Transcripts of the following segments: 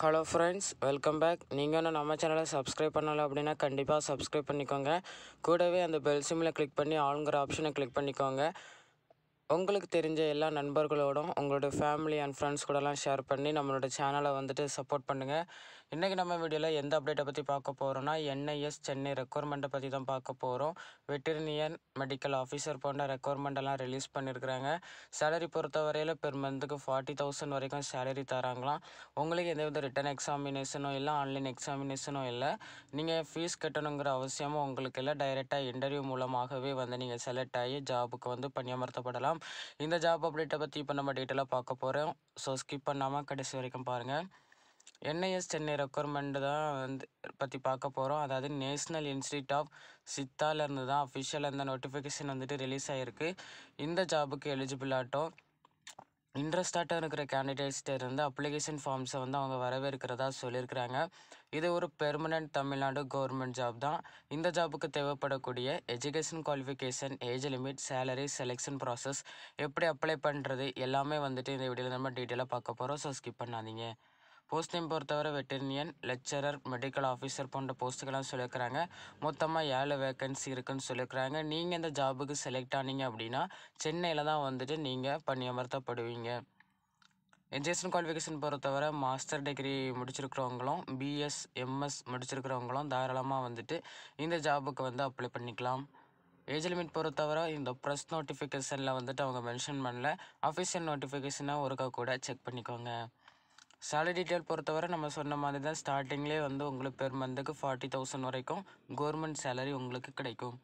Hello friends welcome back நீங்கள் இன்னும் நம்ம சேனலை சப்ஸ்கிரைப் பண்ணலை அப்படின்னா கண்டிப்பாக சப்ஸ்கிரைப் பண்ணிக்கோங்க. கூடவே அந்த பெல் சிம்மில் கிளிக் பண்ணி ஆளுங்கிற ஆப்ஷனை கிளிக் பண்ணிக்கோங்க. உங்களுக்கு தெரிஞ்ச எல்லா நண்பர்களோடும் உங்களோட ஃபேமிலி அண்ட் ஃப்ரெண்ட்ஸ் கூடலாம் ஷேர் பண்ணி நம்மளோட சேனலை வந்துட்டு சப்போர்ட் பண்ணுங்கள் இன்றைக்கி நம்ம வீடியோவில் எந்த அப்டேட்டை பற்றி பார்க்க போகிறோன்னா என்ஐஎஸ் சென்னை ரெக்குவயர்மெண்ட்டை பற்றி தான் பார்க்க போகிறோம் வெட்டரினியன் மெடிக்கல் ஆஃபீஸர் போன்ற ரெக்குவயர்மெண்ட்டெல்லாம் ரிலீஸ் பண்ணியிருக்கிறாங்க சேலரி பொறுத்தவரையில் பெர் மந்த்துக்கு ஃபார்ட்டி தௌசண்ட் வரைக்கும் சேலரி தராங்களாம். உங்களுக்கு எந்த வித ரிட்டன் எக்ஸாமினேஷனும் இல்லை ஆன்லைன் எக்ஸாமினேஷனும் இல்லை நீங்கள் ஃபீஸ் கட்டணுங்கிற அவசியமும் உங்களுக்கு இல்லை. டைரெக்டாக இன்டர்வியூ மூலமாகவே வந்து நீங்கள் செலக்ட் ஆகி ஜாபுக்கு வந்து பணியமர்த்தப்படலாம். இந்த ஜாப் அப்டேட்டை பற்றி இப்போ நம்ம டீட்டெயிலாக பார்க்க போகிறோம் ஸோ ஸ்கிப் பண்ணாமல் கடைசி வரைக்கும் பாருங்கள் என்ஐஎஸ் சென்னை ரெக்குவயர்மெண்ட் தான் வந்து பற்றி பார்க்க போகிறோம் அதாவது நேஷ்னல் இன்ஸ்டியூட் ஆஃப் சித்தாலேருந்து தான் அஃபிஷியலாக இந்த நோட்டிஃபிகேஷன் வந்துட்டு ரிலீஸ் ஆகிருக்கு இந்த ஜாபுக்கு எலிஜிபிள் ஆட்டும். இன்ட்ரெஸ்டாக இருக்கிற கேண்டிடேட்ஸ்கிட்ட இருந்து அப்ளிகேஷன் ஃபார்ம்ஸை வந்து அவங்க வரவேற்கிறதா சொல்லியிருக்கிறாங்க. இது ஒரு பெர்மனன்ட் தமிழ்நாடு கவர்மெண்ட் ஜாப் தான். இந்த ஜாபுக்கு தேவைப்படக்கூடிய education qualification age limit salary selection process எப்படி அப்ளை பண்ணுறது எல்லாமே வந்துட்டு இந்த வீடியோவில் நம்ம டீட்டெயிலாக பார்க்க போகிறோம் ஸோ ஸ்கிப் பண்ணாதீங்க. போஸ்ட் நேம் பொறுத்தவரை வெட்டர்னியன் லெக்சரர் மெடிக்கல் ஆஃபீஸர் போன்ற போஸ்ட்டுக்கெல்லாம் சொல்லியிருக்கிறாங்க. மொத்தமாக ஏழு வேக்கன்சி இருக்குன்னு சொல்லியிருக்கிறாங்க. நீங்கள் இந்த ஜாபுக்கு செலக்ட் ஆனீங்க அப்படின்னா சென்னையில் தான் வந்துட்டு நீங்கள் பணியமர்த்தப்படுவீங்க. எஜுகேஷன் குவாலிஃபிகேஷன் பொறுத்தவரை மாஸ்டர் டிகிரி முடிச்சிருக்கிறவங்களும் பிஎஸ் எம்எஸ் முடிச்சிருக்கிறவங்களும் தாராளமாக வந்துட்டு இந்த ஜாபுக்கு வந்து அப்ளை பண்ணிக்கலாம். ஏஜ் லிமிட் பொறுத்தவரை இந்த ப்ரெஸ் நோட்டிஃபிகேஷனில் வந்துட்டு அவங்க மென்ஷன் பண்ணல. அஃபிஷியல் நோட்டிஃபிகேஷனாக ஒருக்கா கூட செக் பண்ணிக்கோங்க. சேலரி டீட்டெயில் பொறுத்தவரை நம்ம சொன்ன மாதிரி தான் ஸ்டார்டிங்லேயே வந்து உங்களுக்கு பெர் மந்த்துக்கு ஃபார்ட்டி தௌசண்ட் வரைக்கும் கவர்மெண்ட் சேலரி உங்களுக்கு கிடைக்கும்.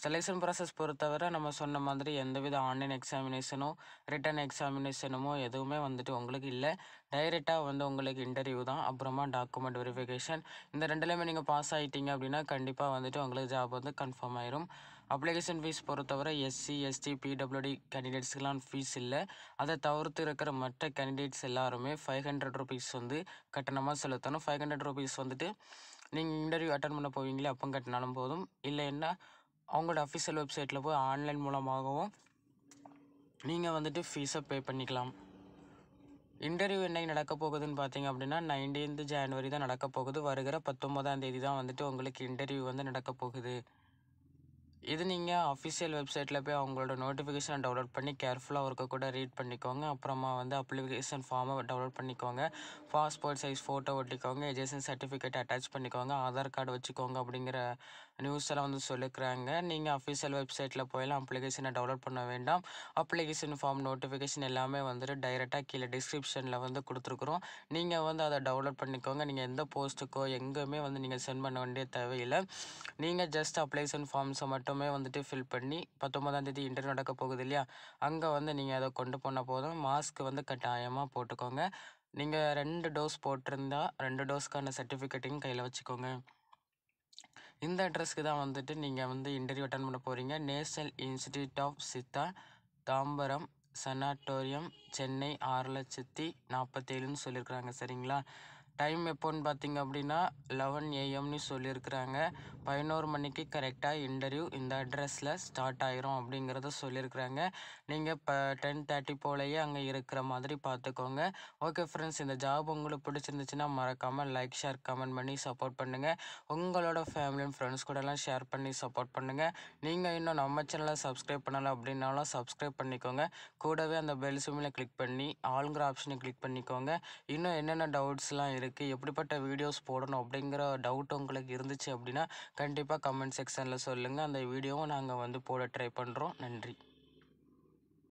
செலெக்ஷன் ப்ராசஸ் பொறுத்தவரை நம்ம சொன்ன மாதிரி எந்தவித ஆன்லைன் எக்ஸாமினேஷனோ ரிட்டன் எக்ஸாமினேஷனுமோ எதுவுமே வந்துட்டு உங்களுக்கு இல்லை. டைரெக்டாக வந்து உங்களுக்கு இன்டர்வியூ தான். அப்புறமா டாக்குமெண்ட் வெரிஃபிகேஷன் இந்த ரெண்டுலேயுமே நீங்கள் பாஸ் ஆகிட்டீங்க அப்படின்னா கண்டிப்பாக வந்துட்டு உங்களுக்கு ஜாப் வந்து கன்ஃபார்ம் ஆயிரும். அப்ளிகேஷன் ஃபீஸ் பொறுத்தவரை எஸ்சி எஸ்டி பிடபிள்யூடி கேண்டிடேட்ஸ்க்கெலாம் ஃபீஸ் இல்லை. அதை தவிர்த்து இருக்கிற மற்ற கேண்டிடேட்ஸ் எல்லாருமே ஃபைவ் ஹண்ட்ரட் ருபீஸ் வந்து கட்டணமாக செலுத்தணும். ஃபைவ் ஹண்ட்ரட் ருபீஸ் வந்துட்டு நீங்கள் இன்டர்வியூ அட்டன் பண்ண போவீங்களே அப்போ கட்டினாலும் போதும். இல்லைன்னா அவங்களோட அஃபிஷியல் வெப்சைட்டில் போய் ஆன்லைன் மூலமாகவும் நீங்கள் வந்துட்டு ஃபீஸை பே பண்ணிக்கலாம். இன்டர்வியூ என்னைக்கு நடக்க போகுதுன்னு பார்த்தீங்க அப்படின்னா நைன்டீன்த் ஜனவரி தான் நடக்க போகுது. வருகிற பத்தொம்போதாம் தேதி தான் வந்துட்டு உங்களுக்கு இன்டர்வியூ வந்து நடக்க போகுது. இது நீங்கள் அஃபிஷியல் வெப்சைட்டில் போய் அவங்களோட நோட்டிஃபிகேஷனை டவுன்லோட் பண்ணி கேர்ஃபுல்லாக ஒருக்க கூட ரீட் பண்ணிக்கோங்க. அப்புறமா வந்து அப்ளிகேஷன் ஃபார்மை டவுன்லோட் பண்ணிக்கோங்க. பாஸ்போர்ட் சைஸ் ஃபோட்டோ ஒட்டிக்கோங்க. எஜுகேஷன் சர்டிஃபிகேட் அட்டாச் பண்ணிக்கோங்க. ஆதார் கார்டு வச்சுக்கோங்க அப்படிங்கிற நியூஸில் வந்து சொல்லிக்கிறாங்க நீங்கள் அஃபீஷியல் வெப்சைட்டில் போயெல்லாம் அப்ளிகேஷனை டவுன்லோட் பண்ண வேண்டாம். அப்ளிகேஷன் ஃபார்ம் நோட்டிஃபிகேஷன் எல்லாமே வந்துட்டு டைரெக்டாக கீழே டிஸ்கிரிப்ஷனில் வந்து கொடுத்துருக்குறோம். நீங்கள் வந்து அதை டவுன்லோட் பண்ணிக்கோங்க. நீங்கள் எந்த போஸ்ட்டுக்கோ எங்கேயுமே வந்து நீங்கள் சென்ட் பண்ண வேண்டிய தேவையில்லை. நீங்கள் ஜஸ்ட் அப்ளிகேஷன் ஃபார்ம்ஸை மட்டுமே வந்துட்டு ஃபில் பண்ணி பத்தொம்பதாம் தேதி இன்டர்வியூ நடக்க போகுது இல்லையா? அங்கே வந்து நீங்கள் அதை கொண்டு போனால் போதும். மாஸ்க் வந்து கட்டாயமாக போட்டுக்கோங்க. நீங்கள் ரெண்டு டோஸ் போட்டிருந்தா ரெண்டு டோஸ்க்கான சர்டிஃபிகேட்டையும் கையில் வச்சுக்கோங்க. இந்த அட்ரஸ்க்கு தான் வந்துட்டு நீங்கள் வந்து இன்டர்வியூ அட்டன் பண்ண போகிறீங்க national institute of Siddha Tambaram sanatorium Chennai ஆறு லட்சத்தி நாற்பத்தேழுன்னு சொல்லியிருக்கிறாங்க. சரிங்களா? டைம் எப்போன்னு பார்த்தீங்க அப்படின்னா லெவன் ஏஎம்னு சொல்லியிருக்கிறாங்க. பதினோரு மணிக்கு கரெக்டாக இன்டர்வியூ இந்த அட்ரஸில் ஸ்டார்ட் ஆயிரும் அப்படிங்கிறத சொல்லியிருக்கிறாங்க. நீங்கள் இப்போ டென் தேர்ட்டி போலேயே அங்கே இருக்கிற மாதிரி பார்த்துக்கோங்க. ஓகே ஃப்ரெண்ட்ஸ் இந்த ஜாப் உங்களுக்கு பிடிச்சிருந்துச்சுன்னா மறக்காமல் லைக் ஷேர் கமெண்ட் பண்ணி சப்போர்ட் பண்ணுங்கள் உங்களோட ஃபேமிலி அண்ட் ஃப்ரெண்ட்ஸ் கூடலாம் ஷேர் பண்ணி சப்போர்ட் பண்ணுங்கள் நீங்கள் இன்னும் நம்ம சேனலை சப்ஸ்கிரைப் பண்ணலை அப்படின்னாலும் சப்ஸ்கிரைப் பண்ணிக்கோங்க. கூடவே அந்த பெல் சிம்மில் கிளிக் பண்ணி ஆளுங்கிற ஆப்ஷனை கிளிக் பண்ணிக்கோங்க. இன்னும் என்னென்ன டவுட்ஸ்லாம் இருக்குது இருக்குது எப்படிப்பட்ட வீடியோஸ் போடணும் அப்படிங்கிற டவுட் உங்களுக்கு இருந்துச்சு அப்படின்னா கண்டிப்பாக கமெண்ட் செக்ஷனில் சொல்லுங்கள் அந்த வீடியோவும் நாங்கள் வந்து போட ட்ரை பண்ணுறோம் நன்றி.